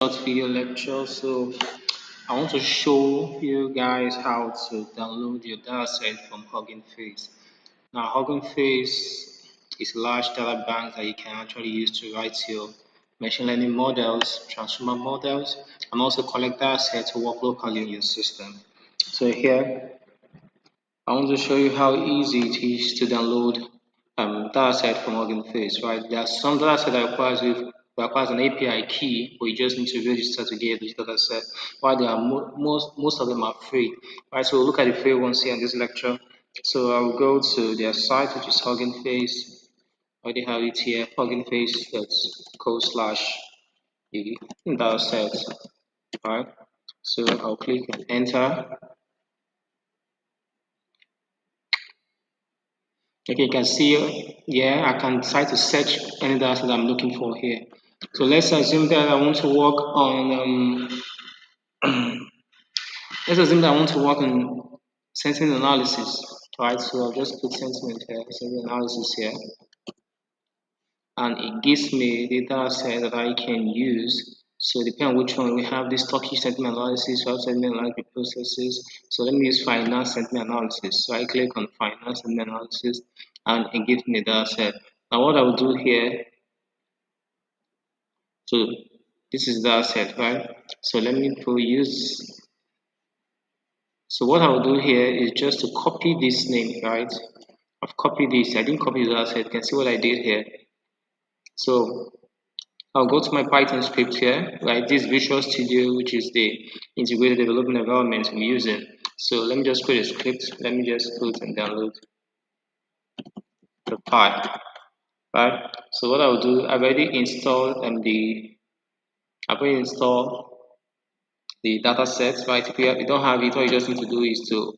short video lecture so I want to show you guys how to download your dataset from Hugging Face. Now Hugging Face is a large data bank that you can actually use to write your machine learning models, transformer models, and also collect data to work locally in your system. So here, I want to show you how easy it is to download um, dataset from Hugging Face, right? There are some dataset that requires you requires an API key, but you just need to register to get this dataset. While they are mo most most of them are free, right? So we'll look at the free ones here in this lecture. So I'll go to their site, which is Hugging Face already have it here, Hugging Face co slash the data set. Alright, so I'll click and enter. Okay, you can see yeah, I can try to search any data that I'm looking for here. So let's assume that I want to work on um, let's assume that I want to work on sentiment analysis. Right, so I'll just put sentiment here, sentiment analysis here and it gives me the data set that I can use. So depending on which one we have this Turkish sentiment analysis, we have sentiment analysis processes. So let me use finance sentiment analysis. So I click on finance sentiment analysis and it gives me the data set. Now what I will do here, so this is the set, right? So let me use. So what I will do here is just to copy this name, right? I've copied this. I didn't copy the asset set. You can see what I did here. So I'll go to my Python script here, right? This Visual Studio, which is the integrated development environment I'm using. So let me just create a script. Let me just put and download the Py, right? So what I'll do, I've already installed and the I've already installed the data sets right? If you, don't have it, all you just need to do is to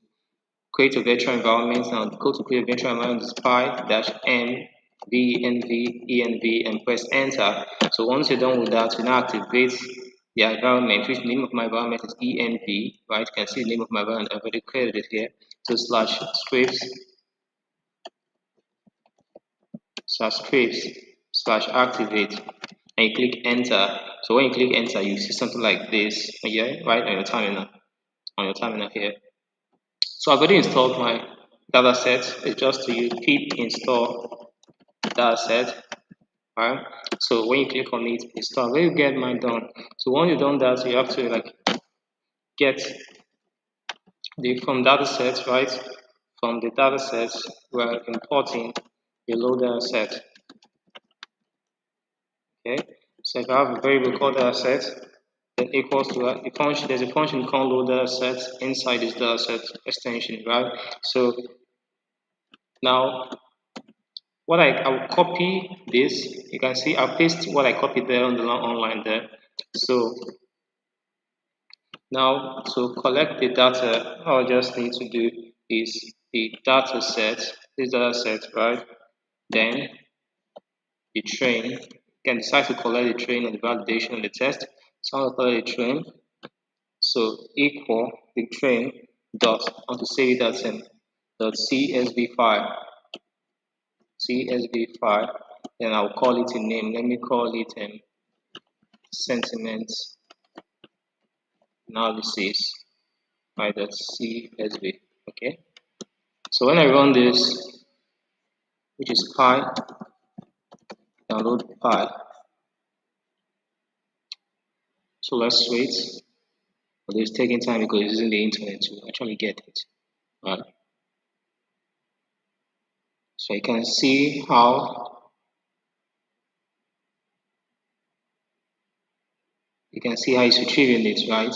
create a virtual environment. Now go to create a virtual environment, is py-n VNV, ENV, and press enter. So once you're done with that, you now activate the environment, which name of my environment is ENV, right? You can see the name of my environment, I've already created it here. So slash scripts, slash scripts, slash activate, and you click enter. So when you click enter, you see something like this here, right, on your terminal, on your terminal here. So I've already installed my data set. It's just to use pip install data set right so when you click on it install when you get mine done so once you've done that you have to like get the from data sets right from the data sets we're importing the load data set okay so if I have a variable called data set then equals to a, a function there's a function called load data set inside this data set extension right? So now what I, I will copy this. You can see I'll paste what I copied there on the online there. So now to collect the data all I just need to do is the data set. This data set right then the train can decide to collect the train and the validation and the test so I'll collect the train so equal the train dot I want to save that in dot CSV file CSV file, then I'll call it a name. Let me call it um, sentiment analysis by the CSV. Okay. So when I run this, which is Py, download Py. So let's wait. But it's taking time because it's using the internet to actually get it. Right. So you can see how you can see how it's retrieving it, right?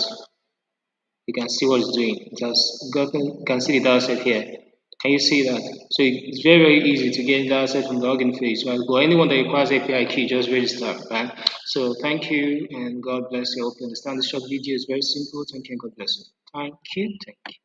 You can see what it's doing. It has gotten, you can see the data set here. Can you see that? So it's very, very easy to get data set from the Hugging Face, right? Anyone that requires API key, just register, right? So thank you and God bless you. I hope you understand the short video is very simple. Thank you and God bless you. Thank you. Thank you.